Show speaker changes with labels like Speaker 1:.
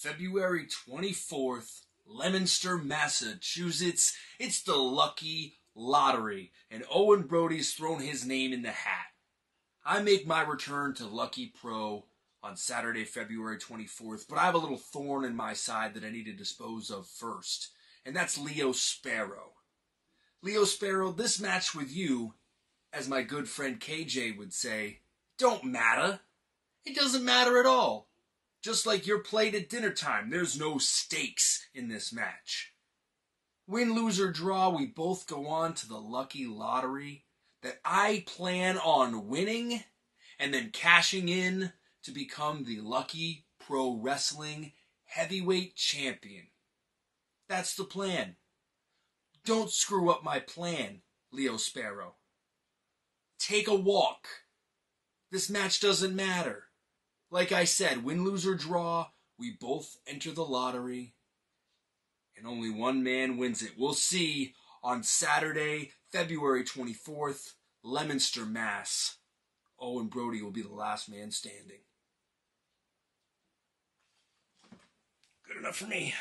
Speaker 1: February 24th, Leominster, Massachusetts. It's the lucky lottery, and Owen Brody's thrown his name in the hat. I make my return to Lucky Pro on Saturday, February 24th, but I have a little thorn in my side that I need to dispose of first, and that's Leo Sparrow. Leo Sparrow, this match with you, as my good friend KJ would say, don't matter. It doesn't matter at all. Just like your plate at dinner time, there's no stakes in this match. Win, lose, or draw, we both go on to the lucky lottery that I plan on winning and then cashing in to become the lucky pro wrestling heavyweight champion. That's the plan. Don't screw up my plan, Leo Sparrow. Take a walk. This match doesn't matter. Like I said, win, lose, or draw, we both enter the lottery. And only one man wins it. We'll see on Saturday, February 24th, Leominster, Mass. Oh, Owen Brody will be the last man standing. Good enough for me.